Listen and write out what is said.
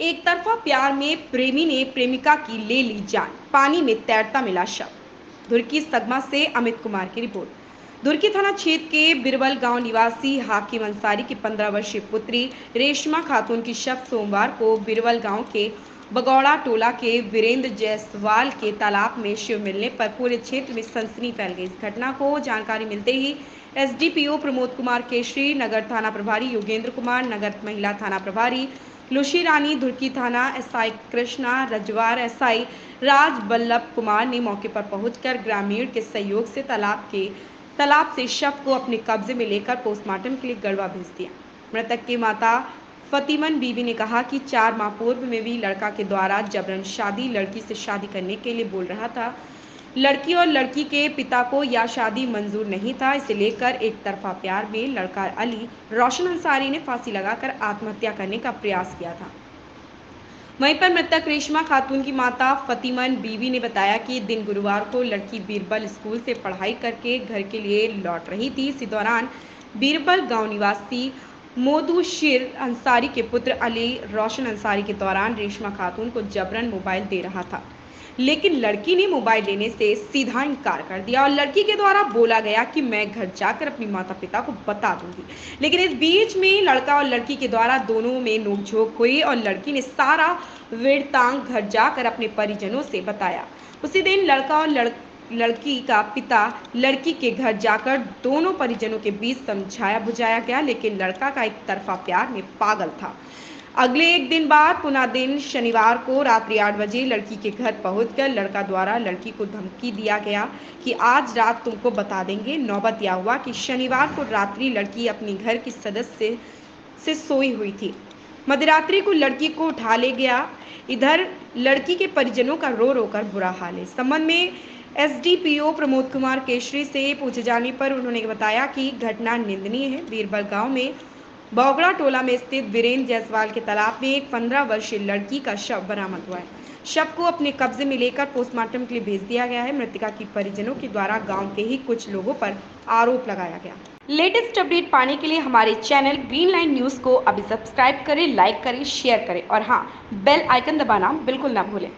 एक तरफा प्यार में प्रेमी ने प्रेमिका की ले ली जान। पानी में तैरता मिला शव। धुरकी सगमा से अमित कुमार की रिपोर्ट। दुर्की थाना क्षेत्र के बिरवल गाँव निवासी हाकिम अंसारी की 15 वर्षीय पुत्री रेशमा खातून की शव सोमवार को बिरवल गाँव के बगौड़ा, टोला के वीरेंद्र जायसवाल के तालाब में शिव मिलने पर पूरे क्षेत्र में सनसनी फैल गई। इस घटना को जानकारी मिलते ही एसडीपीओ प्रमोद कुमार केशरी नगर थाना प्रभारी योगेंद्र कुमार, नगर महिला थाना प्रभारी लुशी रानी, धुरकी थाना एसआई कृष्णा, रजवार एसआई राज बल्लभ कुमार ने मौके पर पहुंचकर ग्रामीण के सहयोग से तालाब के, तालाब से शव को अपने कब्जे में लेकर पोस्टमार्टम के लिए गढ़वा भेज दिया। मृतक की माता फतीमन बीबी ने कहा कि चार माह पूर्व में भी लड़का के द्वारा जबरन शादी लड़की से शादी करने के लिए बोल रहा था। लड़की और लड़की के पिता को यह शादी मंजूर नहीं था, इसे लेकर एक तरफा प्यार में लड़का अली रोशन अंसारी ने फांसी लगाकर आत्महत्या करने का प्रयास किया था। वहीं पर मृतक रेशमा खातून की माता फतीमन बीवी ने बताया कि दिन गुरुवार को लड़की बीरबल स्कूल से पढ़ाई करके घर के लिए लौट रही थी। इसी दौरान बीरबल गाँव निवासी मोदू शिर अंसारी के पुत्र अली रोशन अंसारी के दौरान रेशमा खातून को जबरन मोबाइल दे रहा था। लेकिन लड़की ने मोबाइल लेने से सीधा इनकार कर दिया और लड़की के द्वारा बोला गया कि मैं घर जाकर अपनी माता पिता को बता दूँगी। लेकिन इस बीच में लड़का और लड़की के द्वारा दोनों में नोकझोंक हुई और लड़की ने सारा वेड़तांग घर जाकर अपने परिजनों से बताया। उसी दिन लड़का और लड़ लड़की का पिता लड़की के घर जाकर दोनों परिजनों के बीच समझाया बुझाया गया, लेकिन लड़का का एक तरफा प्यार में पागल था। अगले एक दिन बाद, पुनः दिन शनिवार को रात्रि आठ बजे लड़की के घर पहुंचकर लड़का द्वारा लड़की को धमकी दिया गया कि आज रात तुमको बता देंगे, नौबत यह हुआ कि शनिवार को रात्रि लड़की अपने घर की सदस्य से सोई हुई थी। मध्यरात्रि को लड़की को उठा ले गया। इधर लड़की के परिजनों का रो रो कर बुरा हाल है। संबंध में एसडीपीओ प्रमोद कुमार केशरी से पूछे जाने पर उन्होंने बताया कि घटना निंदनीय है। बीरबल गाँव में बौगड़ा टोला में स्थित वीरेंद्र जायसवाल के तालाब में एक पंद्रह वर्षीय लड़की का शव बरामद हुआ है। शव को अपने कब्जे में लेकर पोस्टमार्टम के लिए भेज दिया गया है। मृतिका की परिजनों के द्वारा गाँव के ही कुछ लोगों पर आरोप लगाया गया। लेटेस्ट अपडेट पाने के लिए हमारे चैनल ग्रीन लाइन न्यूज़ को अभी सब्सक्राइब करें लाइक करें शेयर करें और हाँ बेल आइकन दबाना बिल्कुल ना भूलें।